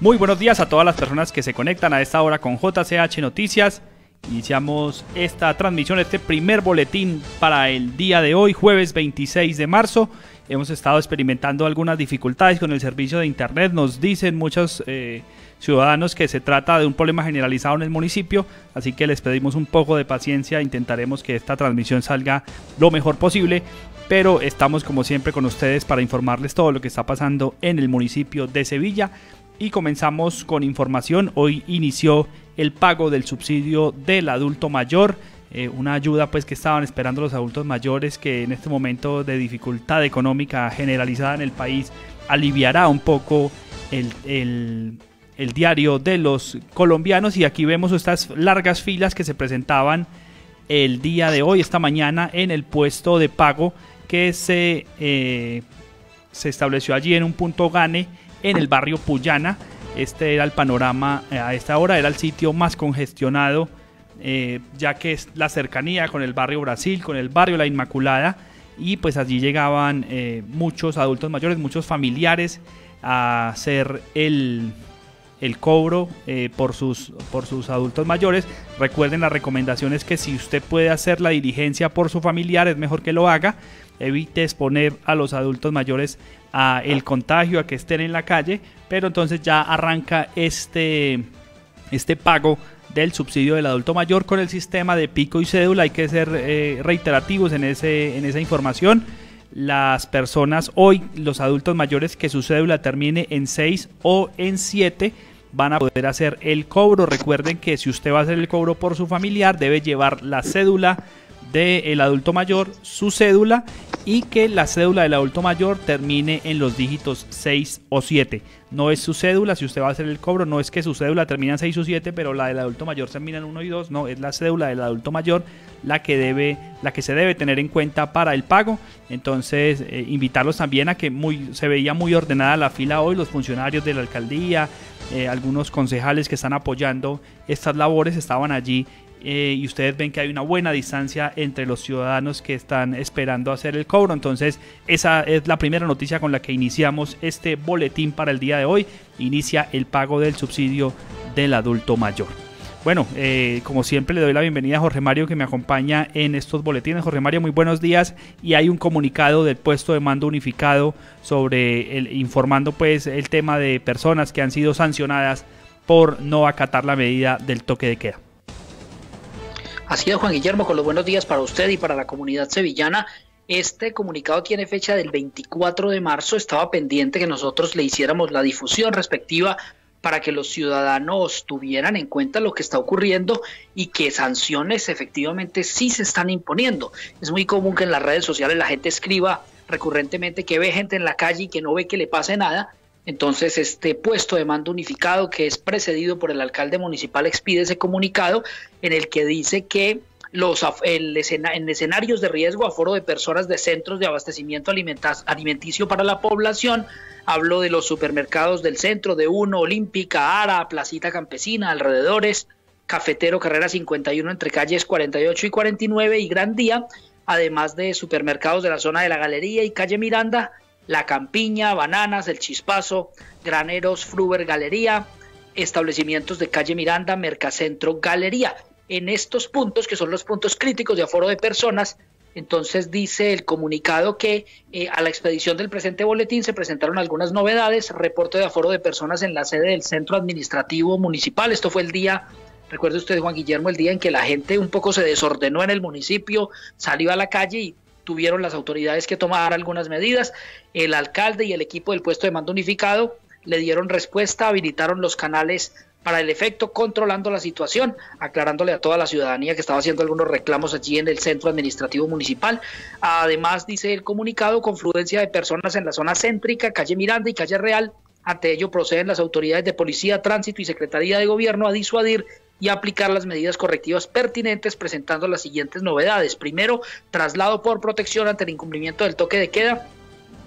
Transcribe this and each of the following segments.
Muy buenos días a todas las personas que se conectan a esta hora con JCH Noticias. Iniciamos esta transmisión, este primer boletín para el día de hoy, jueves 26 de marzo. Hemos estado experimentando algunas dificultades con el servicio de Internet. Nos dicen muchos eh, ciudadanos que se trata de un problema generalizado en el municipio, así que les pedimos un poco de paciencia. Intentaremos que esta transmisión salga lo mejor posible pero estamos como siempre con ustedes para informarles todo lo que está pasando en el municipio de Sevilla y comenzamos con información. Hoy inició el pago del subsidio del adulto mayor. Eh, una ayuda pues que estaban esperando los adultos mayores que en este momento de dificultad económica generalizada en el país aliviará un poco el, el diario de los colombianos y aquí vemos estas largas filas que se presentaban el día de hoy, esta mañana, en el puesto de pago que se, eh, se estableció allí en un punto Gane en el barrio Puyana. Este era el panorama eh, a esta hora, era el sitio más congestionado, eh, ya que es la cercanía con el barrio Brasil, con el barrio La Inmaculada, y pues allí llegaban muchos adultos mayores, muchos familiares a hacer el, el cobro por, sus, por sus adultos mayores. Recuerden las recomendaciones que si usted puede hacer la diligencia por su familiar es mejor que lo haga evite exponer a los adultos mayores a el contagio, a que estén en la calle, pero entonces ya arranca este, este pago del subsidio del adulto mayor con el sistema de pico y cédula. Hay que ser eh, reiterativos en, ese, en esa información. Las personas hoy, los adultos mayores que su cédula termine en 6 o en 7, van a poder hacer el cobro. Recuerden que si usted va a hacer el cobro por su familiar, debe llevar la cédula del adulto mayor, su cédula y que la cédula del adulto mayor termine en los dígitos 6 o 7. No es su cédula, si usted va a hacer el cobro, no es que su cédula termine en 6 o 7, pero la del adulto mayor termina en 1 y 2, no, es la cédula del adulto mayor la que debe la que se debe tener en cuenta para el pago. Entonces, eh, invitarlos también a que muy se veía muy ordenada la fila hoy los funcionarios de la alcaldía, eh, algunos concejales que están apoyando estas labores estaban allí eh, y ustedes ven que hay una buena distancia entre los ciudadanos que están esperando hacer el cobro. Entonces, esa es la primera noticia con la que iniciamos este boletín para el día de hoy. Inicia el pago del subsidio del adulto mayor. Bueno, eh, como siempre le doy la bienvenida a Jorge Mario que me acompaña en estos boletines. Jorge Mario, muy buenos días. Y hay un comunicado del puesto de mando unificado sobre el, informando pues el tema de personas que han sido sancionadas por no acatar la medida del toque de queda. Así es, Juan Guillermo, con los buenos días para usted y para la comunidad sevillana. Este comunicado tiene fecha del 24 de marzo. Estaba pendiente que nosotros le hiciéramos la difusión respectiva para que los ciudadanos tuvieran en cuenta lo que está ocurriendo y que sanciones efectivamente sí se están imponiendo. Es muy común que en las redes sociales la gente escriba recurrentemente que ve gente en la calle y que no ve que le pase nada entonces, este puesto de mando unificado, que es precedido por el alcalde municipal, expide ese comunicado en el que dice que los, el en escenarios de riesgo, aforo de personas de centros de abastecimiento alimenticio para la población, hablo de los supermercados del centro, de Uno, Olímpica, Ara, Placita Campesina, alrededores, Cafetero Carrera 51 entre calles 48 y 49 y Gran Día, además de supermercados de la zona de la Galería y calle Miranda, la Campiña, Bananas, El Chispazo, Graneros, Fruber, Galería, establecimientos de calle Miranda, Mercacentro, Galería. En estos puntos, que son los puntos críticos de aforo de personas, entonces dice el comunicado que eh, a la expedición del presente boletín se presentaron algunas novedades, reporte de aforo de personas en la sede del centro administrativo municipal. Esto fue el día, recuerde usted Juan Guillermo, el día en que la gente un poco se desordenó en el municipio, salió a la calle y tuvieron las autoridades que tomar algunas medidas. El alcalde y el equipo del puesto de mando unificado le dieron respuesta, habilitaron los canales para el efecto, controlando la situación, aclarándole a toda la ciudadanía que estaba haciendo algunos reclamos allí en el centro administrativo municipal. Además, dice el comunicado, confluencia de personas en la zona céntrica, calle Miranda y calle Real. Ante ello proceden las autoridades de policía, tránsito y secretaría de gobierno a disuadir y aplicar las medidas correctivas pertinentes presentando las siguientes novedades. Primero, traslado por protección ante el incumplimiento del toque de queda.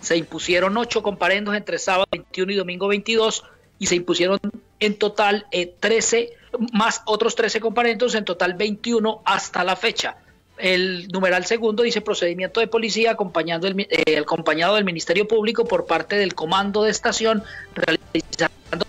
Se impusieron ocho comparendos entre sábado 21 y domingo 22 y se impusieron en total 13 eh, más otros 13 comparendos, en total 21 hasta la fecha. El numeral segundo dice procedimiento de policía acompañando el, eh, acompañado del Ministerio Público por parte del comando de estación realizando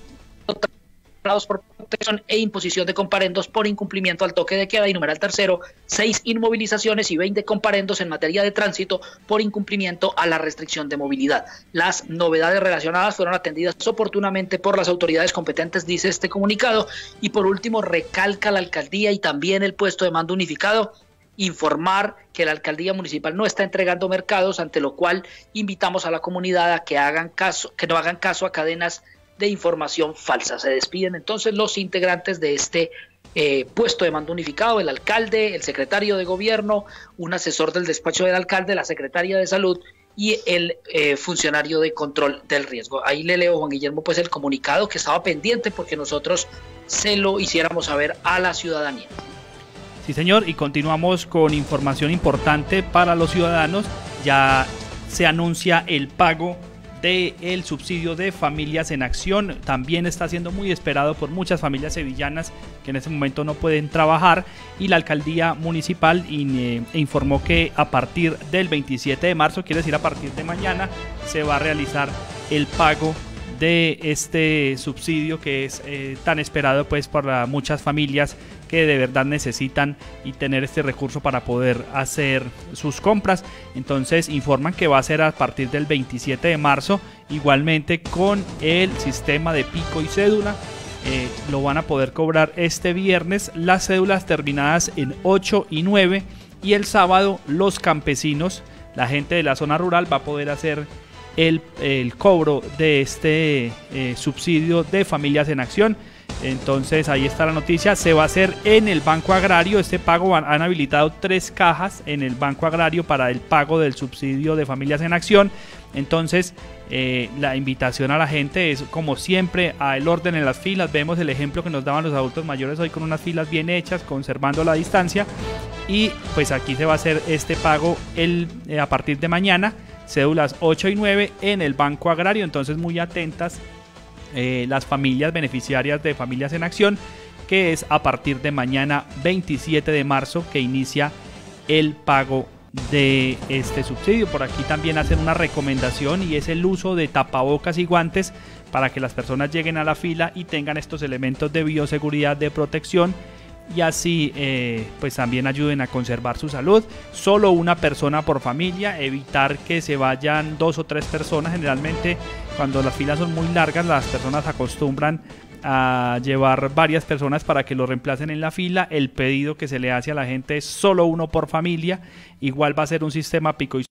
por protección e imposición de comparendos por incumplimiento al toque de queda y numeral tercero, seis inmovilizaciones y 20 comparendos en materia de tránsito por incumplimiento a la restricción de movilidad. Las novedades relacionadas fueron atendidas oportunamente por las autoridades competentes, dice este comunicado, y por último recalca la alcaldía y también el puesto de mando unificado informar que la alcaldía municipal no está entregando mercados, ante lo cual invitamos a la comunidad a que hagan caso, que no hagan caso a cadenas de información falsa. Se despiden entonces los integrantes de este eh, puesto de mando unificado, el alcalde, el secretario de gobierno, un asesor del despacho del alcalde, la secretaria de salud y el eh, funcionario de control del riesgo. Ahí le leo, Juan Guillermo, pues el comunicado que estaba pendiente porque nosotros se lo hiciéramos saber a la ciudadanía. Sí, señor, y continuamos con información importante para los ciudadanos. Ya se anuncia el pago del subsidio de familias en acción. También está siendo muy esperado por muchas familias sevillanas que en este momento no pueden trabajar y la alcaldía municipal eh, informó que a partir del 27 de marzo, quiere decir a partir de mañana, se va a realizar el pago de este subsidio que es eh, tan esperado pues por muchas familias que de verdad necesitan y tener este recurso para poder hacer sus compras. Entonces informan que va a ser a partir del 27 de marzo, igualmente con el sistema de pico y cédula. Eh, lo van a poder cobrar este viernes las cédulas terminadas en 8 y 9 y el sábado los campesinos, la gente de la zona rural va a poder hacer el, cobro de este eh, subsidio de familias en acción. Entonces ahí está la noticia. Se va a hacer en el Banco Agrario. Este pago han, habilitado tres cajas en el Banco Agrario para el pago del subsidio de familias en acción. Entonces eh, la invitación a la gente es como siempre al orden en las filas. Vemos el ejemplo que nos daban los adultos mayores hoy con unas filas bien hechas, conservando la distancia. Y pues aquí se va a hacer este pago el, eh, a partir de mañana cédulas 8 y 9 en el Banco Agrario. Entonces muy atentas eh, las familias beneficiarias de Familias en Acción, que es a partir de mañana 27 de marzo que inicia el pago de este subsidio. Por aquí también hacen una recomendación y es el uso de tapabocas y guantes para que las personas lleguen a la fila y tengan estos elementos de bioseguridad de protección y así eh, pues también ayuden a conservar su salud. Solo una persona por familia, evitar que se vayan dos o tres personas. Generalmente cuando las filas son muy largas las personas acostumbran a llevar varias personas para que lo reemplacen en la fila. El pedido que se le hace a la gente es solo uno por familia. Igual va a ser un sistema pico y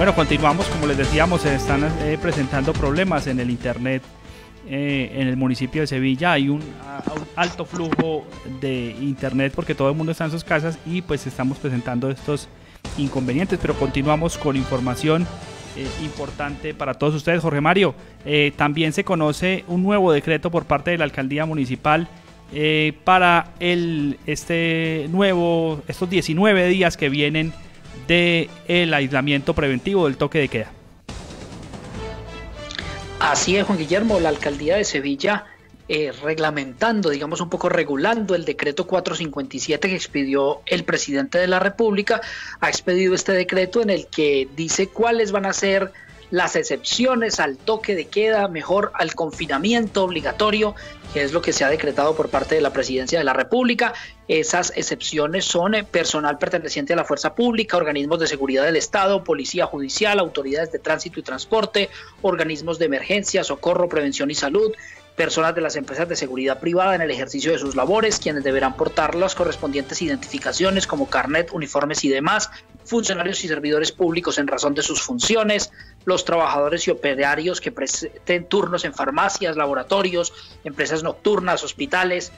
Bueno, continuamos, como les decíamos, se están eh, presentando problemas en el Internet eh, en el municipio de Sevilla. Hay un, alto flujo de Internet porque todo el mundo está en sus casas y pues estamos presentando estos inconvenientes, pero continuamos con información eh, importante para todos ustedes. Jorge Mario, también se conoce un nuevo decreto por parte de la alcaldía municipal para el, este nuevo, estos 19 días que vienen del el aislamiento preventivo del toque de queda. Así es, Juan Guillermo, la alcaldía de Sevilla eh, reglamentando, digamos un poco regulando el decreto 457 que expidió el presidente de la República, ha expedido este decreto en el que dice cuáles van a ser las excepciones al toque de queda, mejor al confinamiento obligatorio, que es lo que se ha decretado por parte de la Presidencia de la República. Esas excepciones son eh, personal perteneciente a la fuerza pública, organismos de seguridad del Estado, policía judicial, autoridades de tránsito y transporte, organismos de emergencia, socorro, prevención y salud, personas de las empresas de seguridad privada en el ejercicio de sus labores, quienes deberán portar las correspondientes identificaciones como carnet, uniformes y demás, funcionarios y servidores públicos en razón de sus funciones, los trabajadores y operarios que presten turnos en farmacias, laboratorios, empresas nocturnas, hospitales,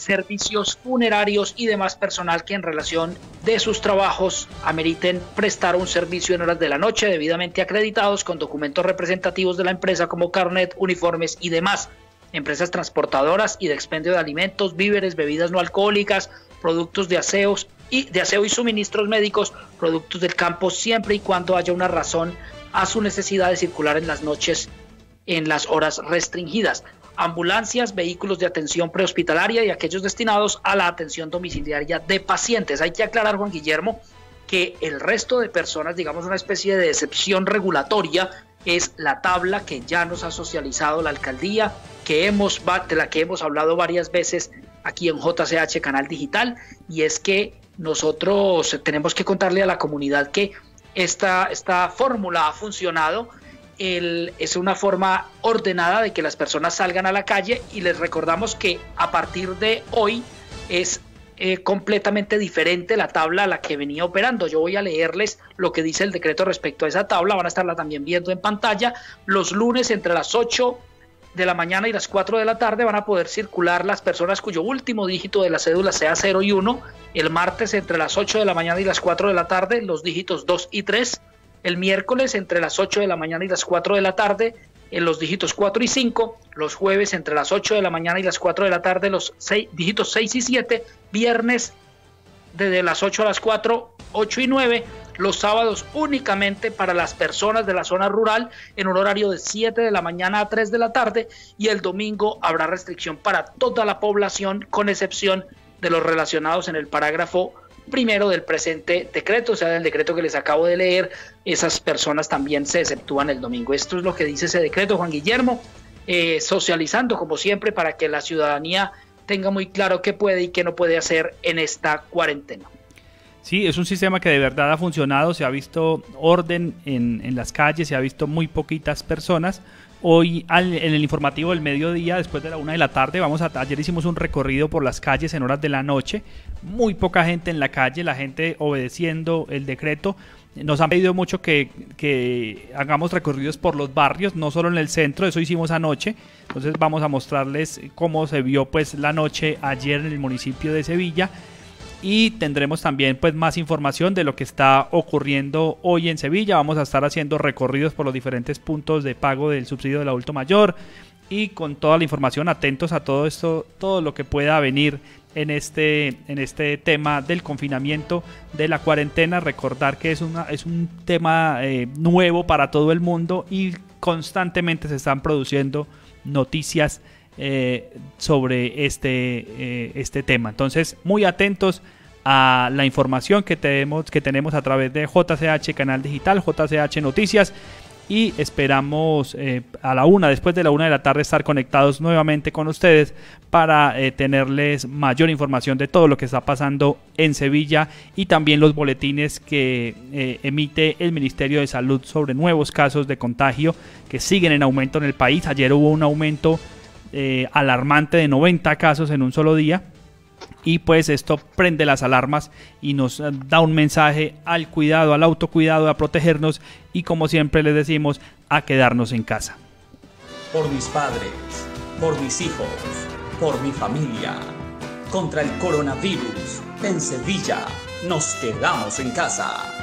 servicios funerarios y demás personal que en relación de sus trabajos ameriten prestar un servicio en horas de la noche debidamente acreditados con documentos representativos de la empresa como carnet, uniformes y demás. Empresas transportadoras y de expendio de alimentos, víveres, bebidas no alcohólicas, productos de aseos y de aseo y suministros médicos, productos del campo siempre y cuando haya una razón a su necesidad de circular en las noches en las horas restringidas ambulancias, vehículos de atención prehospitalaria y aquellos destinados a la atención domiciliaria de pacientes. Hay que aclarar, Juan Guillermo, que el resto de personas, digamos una especie de excepción regulatoria, es la tabla que ya nos ha socializado la alcaldía, que hemos, de la que hemos hablado varias veces aquí en JCH Canal Digital, y es que nosotros tenemos que contarle a la comunidad que esta, fórmula ha funcionado es una forma ordenada de que las personas salgan a la calle y les recordamos que a partir de hoy es eh, completamente diferente la tabla a la que venía operando. Yo voy a leerles lo que dice el decreto respecto a esa tabla, van a estarla también viendo en pantalla. Los lunes entre las 8 de la mañana y las 4 de la tarde van a poder circular las personas cuyo último dígito de la cédula sea 0 y 1. El martes entre las 8 de la mañana y las 4 de la tarde los dígitos 2 y 3 el miércoles entre las 8 de la mañana y las 4 de la tarde en los dígitos 4 y 5, los jueves entre las 8 de la mañana y las 4 de la tarde los dígitos 6 y 7, viernes desde las 8 a las 4, 8 y 9, los sábados únicamente para las personas de la zona rural en un horario de 7 de la mañana a 3 de la tarde y el domingo habrá restricción para toda la población con excepción de los relacionados en el parágrafo primero del presente decreto, o sea, del decreto que les acabo de leer, esas personas también se exceptúan el domingo. Esto es lo que dice ese decreto, Juan Guillermo, eh, socializando como siempre para que la ciudadanía tenga muy claro qué puede y qué no puede hacer en esta cuarentena. Sí, es un sistema que de verdad ha funcionado, se ha visto orden en, en las calles, se ha visto muy poquitas personas. Hoy en el informativo del mediodía, después de la una de la tarde, vamos a, ayer hicimos un recorrido por las calles en horas de la noche, muy poca gente en la calle, la gente obedeciendo el decreto. Nos han pedido mucho que, que hagamos recorridos por los barrios, no solo en el centro, eso hicimos anoche. Entonces vamos a mostrarles cómo se vio pues la noche ayer en el municipio de Sevilla y tendremos también pues más información de lo que está ocurriendo hoy en Sevilla. Vamos a estar haciendo recorridos por los diferentes puntos de pago del subsidio del adulto mayor y con toda la información atentos a todo esto, todo lo que pueda venir en este, en este tema del confinamiento, de la cuarentena. Recordar que es, una, es un tema eh, nuevo para todo el mundo y constantemente se están produciendo noticias eh, sobre este, eh, este tema. Entonces, muy atentos a la información que tenemos, que tenemos a través de JCH Canal Digital, JCH Noticias. Y esperamos eh, a la una, después de la una de la tarde, estar conectados nuevamente con ustedes para tenerles mayor información de todo lo que está pasando en Sevilla y también los boletines que emite el Ministerio de Salud sobre nuevos casos de contagio que siguen en aumento en el país. Ayer hubo un aumento eh, alarmante de 90 casos en un solo día. Y pues esto prende las alarmas y nos da un mensaje al cuidado, al autocuidado, a protegernos y como siempre les decimos, a quedarnos en casa. Por mis padres, por mis hijos, por mi familia, contra el coronavirus, en Sevilla, nos quedamos en casa.